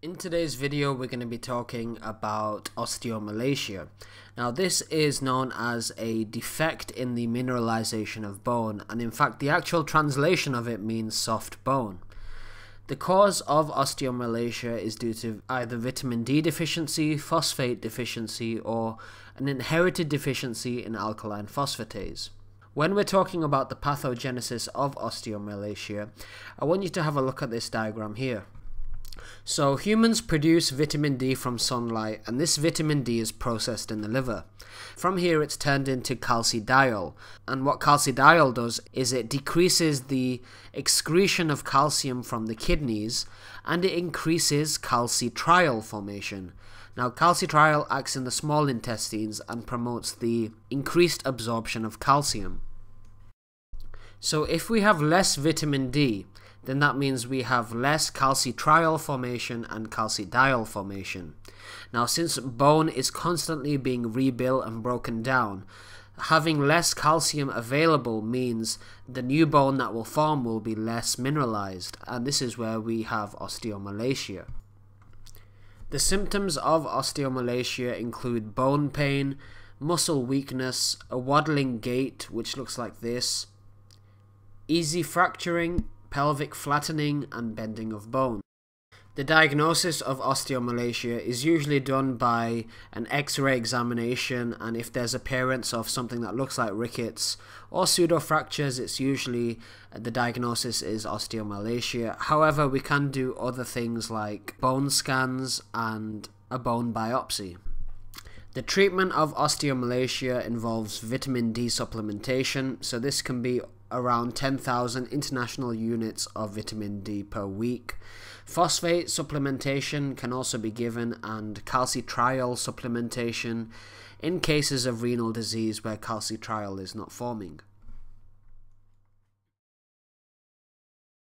In today's video we're going to be talking about osteomalacia. Now this is known as a defect in the mineralization of bone and in fact the actual translation of it means soft bone. The cause of osteomalacia is due to either vitamin D deficiency, phosphate deficiency or an inherited deficiency in alkaline phosphatase. When we're talking about the pathogenesis of osteomalacia, I want you to have a look at this diagram here. So humans produce vitamin D from sunlight and this vitamin D is processed in the liver. From here it's turned into calcidiol and what calcidiol does is it decreases the excretion of calcium from the kidneys and it increases calcitriol formation. Now calcitriol acts in the small intestines and promotes the increased absorption of calcium. So if we have less vitamin D, then that means we have less calcitriol formation and calcidiol formation. Now, since bone is constantly being rebuilt and broken down, having less calcium available means the new bone that will form will be less mineralized, and this is where we have osteomalacia. The symptoms of osteomalacia include bone pain, muscle weakness, a waddling gait, which looks like this, easy fracturing, pelvic flattening, and bending of bone. The diagnosis of osteomalacia is usually done by an x-ray examination and if there's appearance of something that looks like rickets or pseudofractures it's usually uh, the diagnosis is osteomalacia. However, we can do other things like bone scans and a bone biopsy. The treatment of osteomalacia involves vitamin D supplementation, so this can be around 10,000 international units of vitamin D per week. Phosphate supplementation can also be given and calcitriol supplementation in cases of renal disease where calcitriol is not forming.